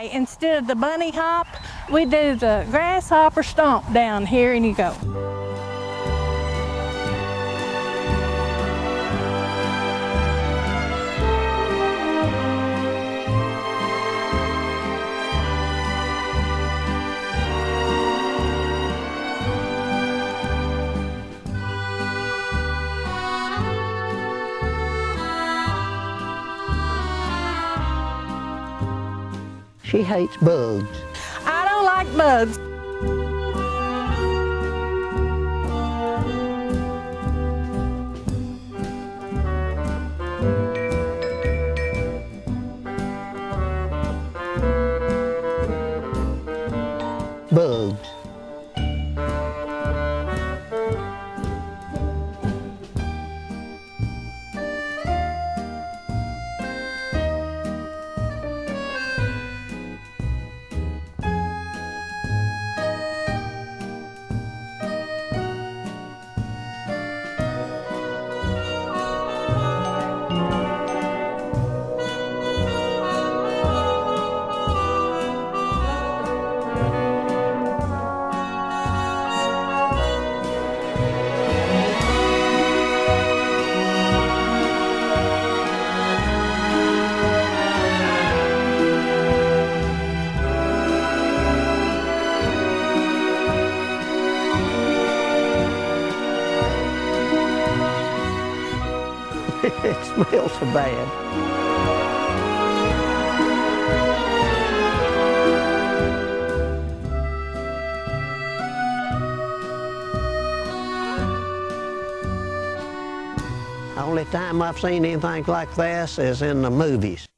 Instead of the bunny hop, we do the grasshopper stomp down here and you go. She hates bugs. I don't like bugs. Bugs. it smells so bad. Only time I've seen anything like this is in the movies.